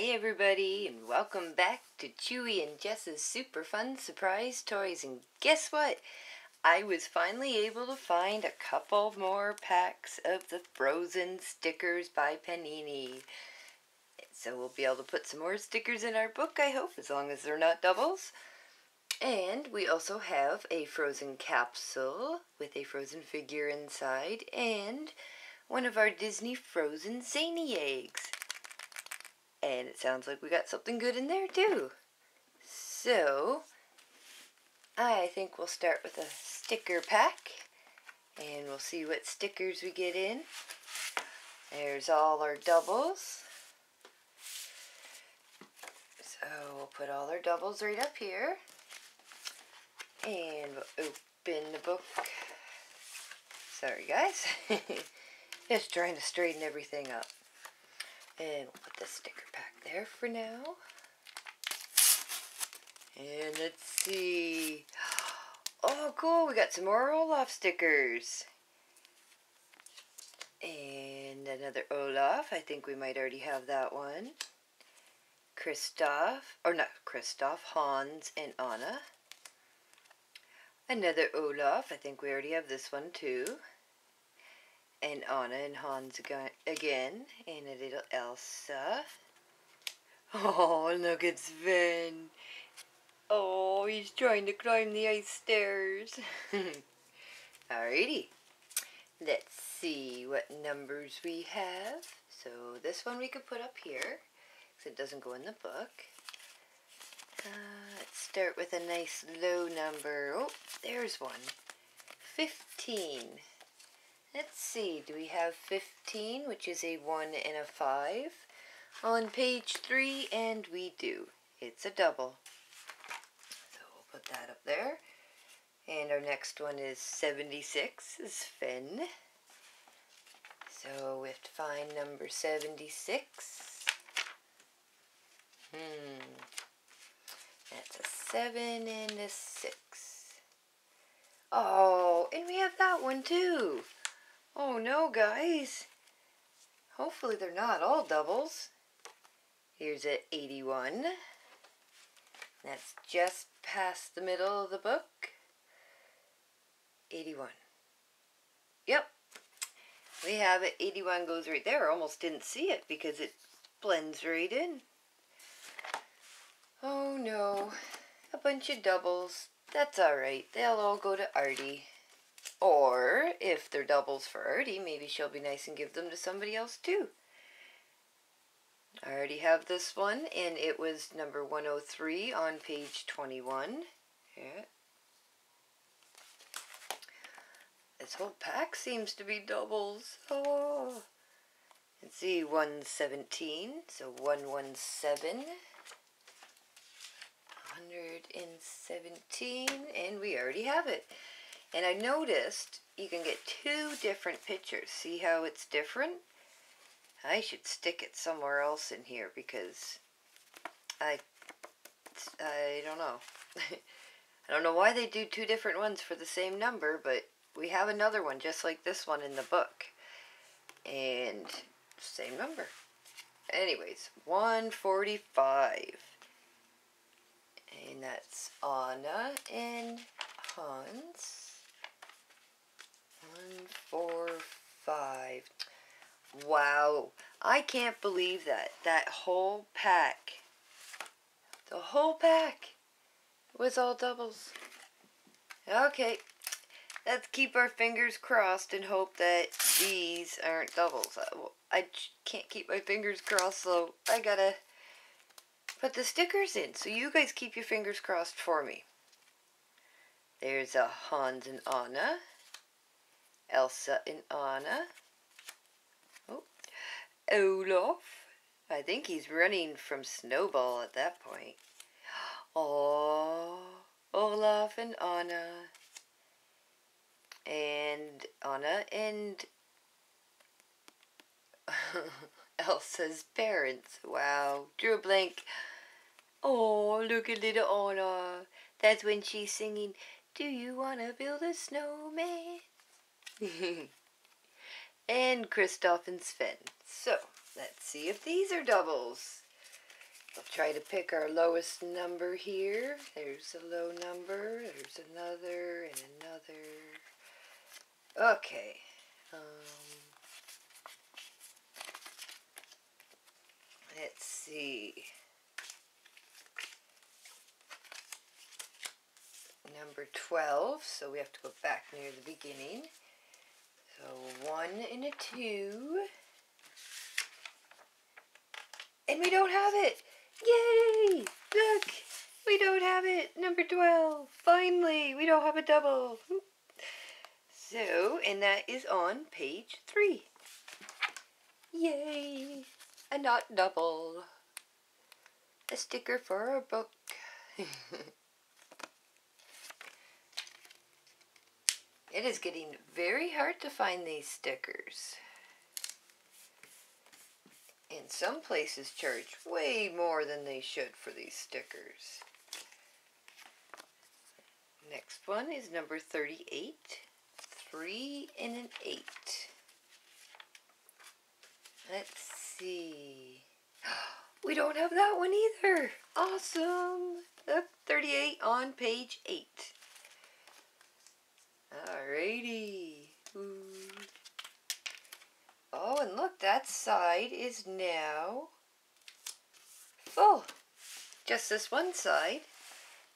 Hi everybody and welcome back to Chewy and Jess's super fun surprise toys and guess what? I was finally able to find a couple more packs of the Frozen stickers by Panini. So we'll be able to put some more stickers in our book I hope as long as they're not doubles. And we also have a Frozen capsule with a Frozen figure inside and one of our Disney Frozen Zaini eggs. And it sounds like we got something good in there too. So, I think we'll start with a sticker pack. And we'll see what stickers we get in. There's all our doubles. So we'll put all our doubles right up here. And we'll open the book. Sorry guys. Just trying to straighten everything up. And we'll put the sticker there for now. And let's see. Oh, cool. We got some more Olaf stickers. And another Olaf. I think we might already have that one. Kristoff. Or not Kristoff. Hans and Anna. Another Olaf. I think we already have this one too and Anna and Hans again, and a little Elsa. Oh, look at Sven. Oh, he's trying to climb the ice stairs. Alrighty. Let's see what numbers we have. So this one we could put up here, because it doesn't go in the book. Uh, let's start with a nice low number. Oh, there's one. 15. Let's see, do we have 15, which is a 1 and a 5 on page 3? And we do. It's a double. So we'll put that up there. And our next one is 76, is Finn. So we have to find number 76. Hmm. That's a 7 and a 6. Oh, and we have that one too. Oh no, guys. Hopefully they're not all doubles. Here's a 81. That's just past the middle of the book. 81. Yep. We have it. 81 goes right there. I almost didn't see it because it blends right in. Oh no. A bunch of doubles. That's alright. They'll all go to Artie. Or, if they're doubles for Artie, maybe she'll be nice and give them to somebody else too. I already have this one, and it was number 103 on page 21. Yeah. This whole pack seems to be doubles. Oh. Let's see, 117, so 117. 117, and we already have it. And I noticed you can get two different pictures. See how it's different? I should stick it somewhere else in here because I, I don't know. I don't know why they do two different ones for the same number, but we have another one just like this one in the book. And same number. Anyways, 145. And that's Anna and Hans. One, four, five. Wow. I can't believe that. That whole pack. The whole pack was all doubles. Okay. Let's keep our fingers crossed and hope that these aren't doubles. I can't keep my fingers crossed, so I gotta put the stickers in. So you guys keep your fingers crossed for me. There's a Hans and Anna. Elsa and Anna. Olaf. I think he's running from Snowball at that point. Oh, Olaf and Anna. And Anna and Elsa's parents. Wow. Drew a blank. Oh, look at little Anna. That's when she's singing, Do you want to build a snowman? and Kristoff and Sven. So, let's see if these are doubles. We'll try to pick our lowest number here. There's a low number. There's another and another. Okay. Um, let's see. Number 12, so we have to go back near the beginning. So one and a two. And we don't have it! Yay! Look! We don't have it! Number 12! Finally! We don't have a double! So, and that is on page 3. Yay! A not double. A sticker for our book. it is getting very hard to find these stickers. And some places charge way more than they should for these stickers. Next one is number 38. Three and an eight. Let's see. We don't have that one either. Awesome. Up 38 on page 8. Alrighty. Ooh. Oh, and look, that side is now full. Just this one side.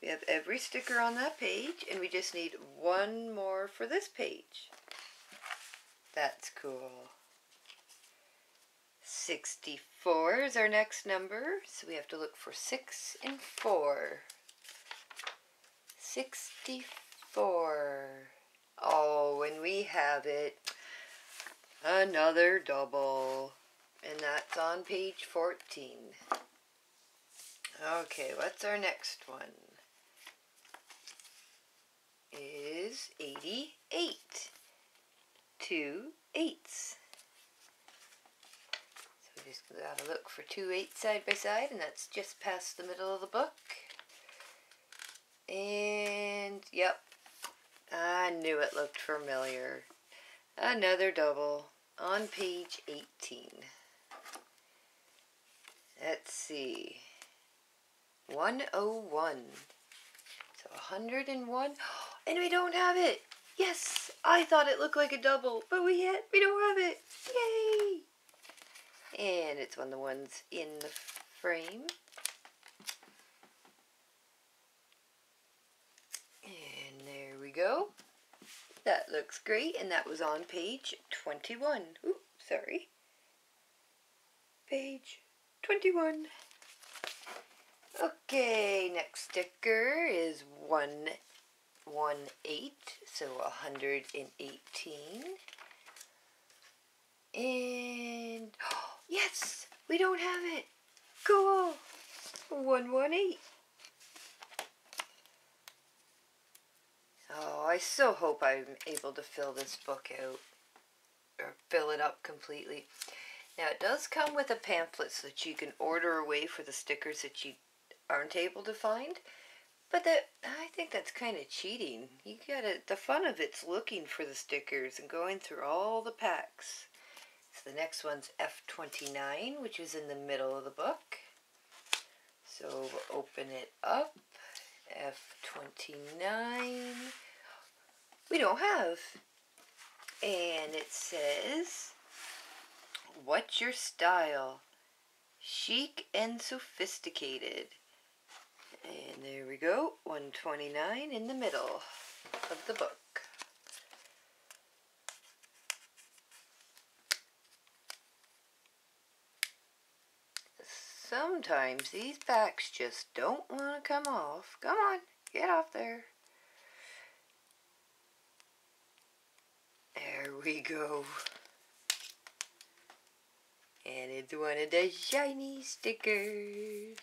We have every sticker on that page, and we just need one more for this page. That's cool. 64 is our next number, so we have to look for 6 and 4. 64. Oh, and we have it. Another double. And that's on page 14. Okay, what's our next one? Is 88. Two eights. So we just gotta look for two eights side by side, and that's just past the middle of the book. And, yep, I knew it looked familiar. Another double on page 18. Let's see. 101. So 101. And we don't have it. Yes, I thought it looked like a double, but we had, we don't have it. Yay! And it's one of the ones in the frame. And there we go. That looks great, and that was on page 21. Oops, sorry. Page 21. Okay, next sticker is 118, so 118. And, oh, yes, we don't have it. Cool. 118. Oh, I so hope I'm able to fill this book out or fill it up completely. Now it does come with a pamphlet so that you can order away for the stickers that you aren't able to find. But that I think that's kind of cheating. You gotta the fun of it's looking for the stickers and going through all the packs. So the next one's F29, which is in the middle of the book. So we'll open it up. F29 we don't have. And it says, What's your style? Chic and sophisticated. And there we go, 129 in the middle of the book. Sometimes these backs just don't want to come off. Come on, get off there. There we go. And it's one of the shiny stickers.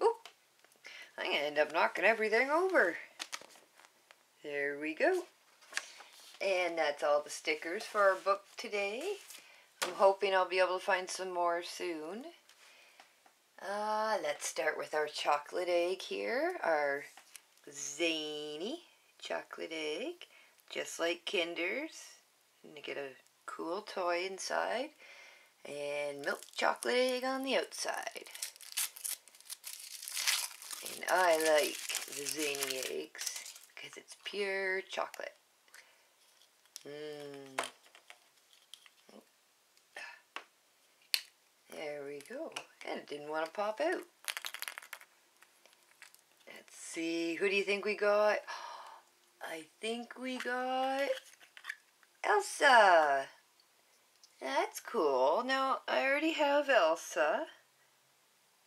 Oh, I'm going to end up knocking everything over. There we go. And that's all the stickers for our book today. I'm hoping I'll be able to find some more soon. Let's start with our chocolate egg here. Our Zaini chocolate egg just like Kinder's. And you get a cool toy inside and milk chocolate egg on the outside. And I like the Zaini eggs because it's pure chocolate. Mmm. There we go. And it didn't want to pop out. See. Who do you think we got? I think we got Elsa. That's cool. Now, I already have Elsa.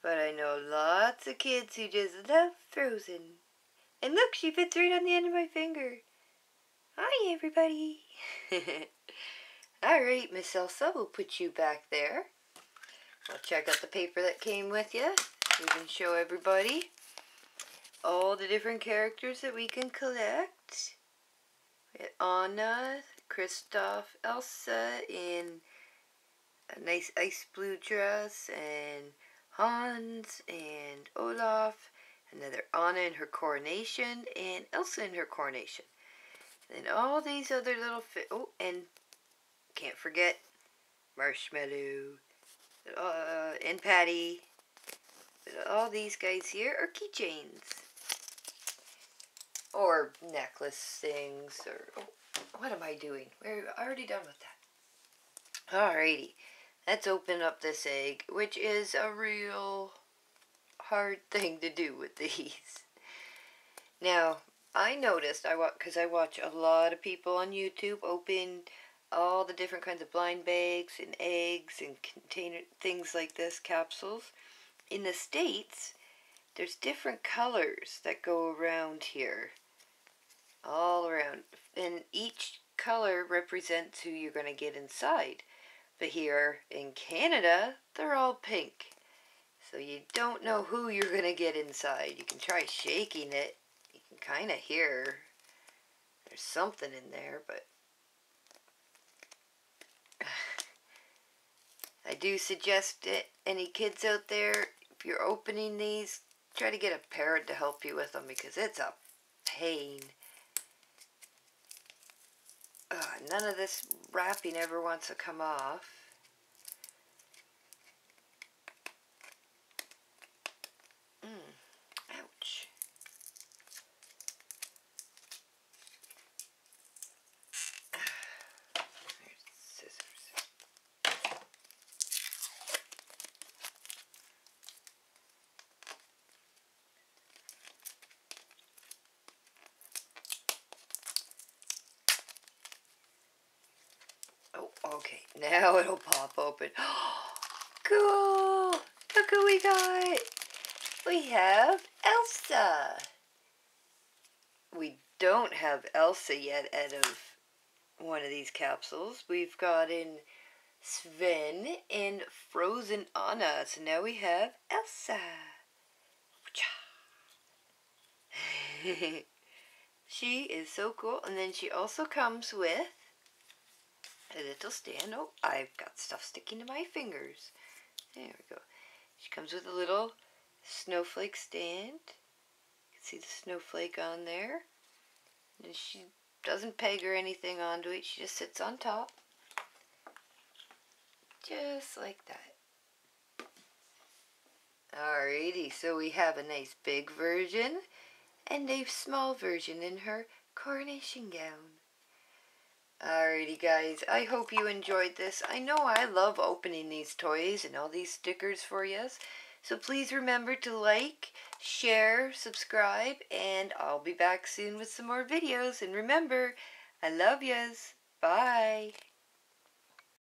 But I know lots of kids who just love Frozen. And look, she fits right on the end of my finger. Hi, everybody. Alright, Miss Elsa, we'll put you back there. I'll check out the paper that came with you. We can show everybody all the different characters that we can collect. We Anna, Kristoff, Elsa in a nice ice blue dress, and Hans and Olaf, another Anna in her coronation, and Elsa in her coronation. And all these other little fi- oh, and can't forget Marshmallow, uh, and Patty. All these guys here are keychains. Or necklace things, or, oh, what am I doing? We're already done with that. Alrighty, let's open up this egg, which is a real hard thing to do with these. Now, I noticed, I because I watch a lot of people on YouTube open all the different kinds of blind bags and eggs and container things like this, capsules. In the States, there's different colors that go around here. All around. And each color represents who you're going to get inside. But here in Canada, they're all pink. So you don't know who you're going to get inside. You can try shaking it. You can kind of hear there's something in there, but I do suggest it, any kids out there, if you're opening these, try to get a parent to help you with them because it's a pain. Uh, none of this wrapping ever wants to come off. Mm, ouch. Oh, okay. Now it'll pop open. cool! Look who we got! We have Elsa! We don't have Elsa yet out of one of these capsules. We've got in Sven and Frozen Anna. So now we have Elsa. she is so cool. And then she also comes with a little stand. Oh, I've got stuff sticking to my fingers. There we go. She comes with a little snowflake stand. You can see the snowflake on there. And she doesn't peg or anything onto it. She just sits on top. Just like that. Alrighty, so we have a nice big version and a small version in her coronation gown. Alrighty guys, I hope you enjoyed this. I know I love opening these toys and all these stickers for you. So please remember to like, share, subscribe, and I'll be back soon with some more videos. And remember, I love yous. Bye.